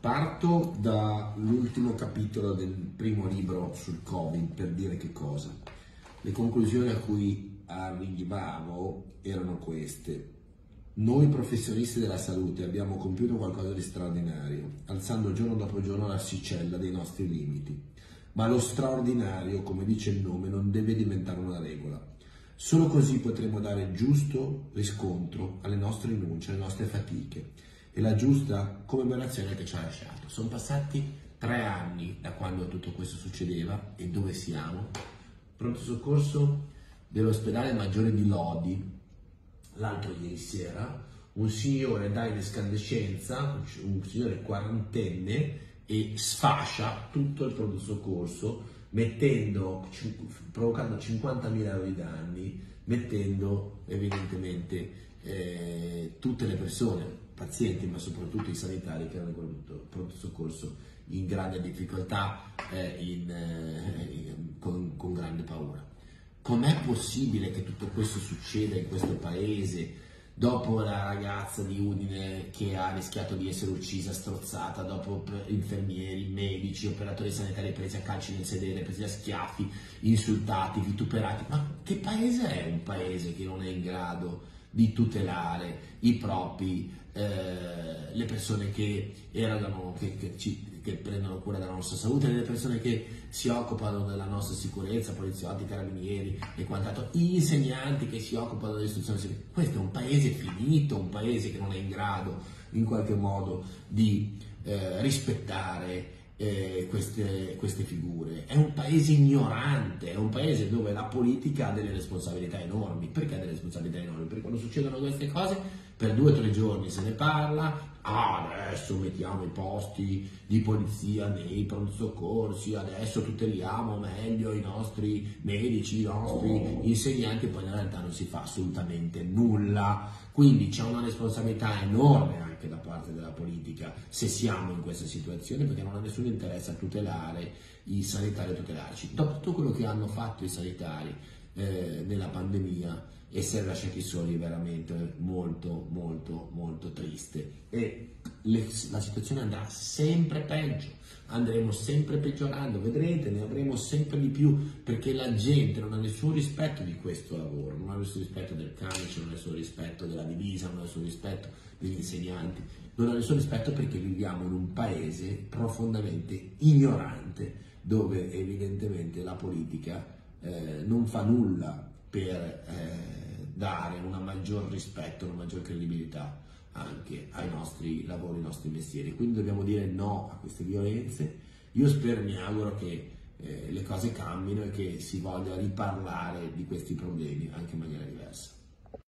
Parto dall'ultimo capitolo del primo libro sul Covid per dire che cosa. Le conclusioni a cui arrivavo erano queste. Noi professionisti della salute abbiamo compiuto qualcosa di straordinario, alzando giorno dopo giorno l'asticella dei nostri limiti. Ma lo straordinario, come dice il nome, non deve diventare una regola. Solo così potremo dare giusto riscontro alle nostre rinunce, alle nostre fatiche e la giusta commemorazione che ci ha lasciato. Sono passati tre anni da quando tutto questo succedeva e dove siamo? Pronto soccorso dell'ospedale maggiore di Lodi, l'altro ieri sera, un signore da incandescenza, un signore quarantenne, e sfascia tutto il pronto soccorso mettendo, provocando 50.000 euro di danni, mettendo evidentemente eh, tutte le persone pazienti, ma soprattutto i sanitari che erano in pronto soccorso in grande difficoltà, eh, in, eh, con, con grande paura. Com'è possibile che tutto questo succeda in questo paese? Dopo la ragazza di Udine che ha rischiato di essere uccisa, strozzata, dopo infermieri, medici, operatori sanitari presi a calci nel sedere, presi a schiaffi, insultati, vituperati. Ma che paese è un paese che non è in grado di tutelare i propri, eh, le persone che, erano, che, che, ci, che, prendono cura della nostra salute, le persone che si occupano della nostra sicurezza, poliziotti, carabinieri e quant'altro, insegnanti che si occupano dell'istruzione. Questo è un paese finito, un paese che non è in grado in qualche modo di eh, rispettare eh, queste, queste, figure. È un paese ignorante, è un paese dove la politica ha delle responsabilità enormi. Perché ha delle responsabilità enormi? Perché quando succedono queste cose, per due o tre giorni se ne parla, ah, adesso mettiamo i posti di polizia nei pronto soccorsi, adesso tuteliamo meglio i nostri medici, i nostri insegnanti, poi in realtà non si fa assolutamente nulla. Quindi c'è una responsabilità enorme anche da parte della politica se siamo in questa situazione perché non ha nessun interesse a tutelare i sanitari e tutelarci. Dopo tutto quello che hanno fatto i sanitari eh, nella pandemia, essere lasciati soli è veramente molto molto molto triste. E le, la situazione andrà sempre peggio andremo sempre peggiorando vedrete ne avremo sempre di più perché la gente non ha nessun rispetto di questo lavoro non ha nessun rispetto del camice non ha nessun rispetto della divisa non ha nessun rispetto degli insegnanti non ha nessun rispetto perché viviamo in un paese profondamente ignorante dove evidentemente la politica eh, non fa nulla per eh, dare un maggior rispetto, una maggior credibilità anche ai nostri lavori, ai nostri mestieri. Quindi dobbiamo dire no a queste violenze. Io spero mi auguro che eh, le cose cambino e che si voglia riparlare di questi problemi anche in maniera diversa.